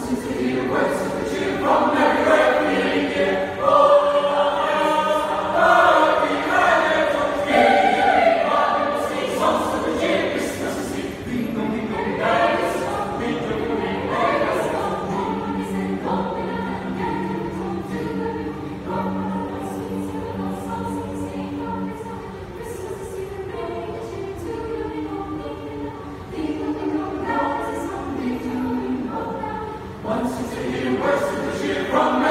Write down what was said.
since the Jew, of the Jew from Mary. Once is a year, worse is the year from now.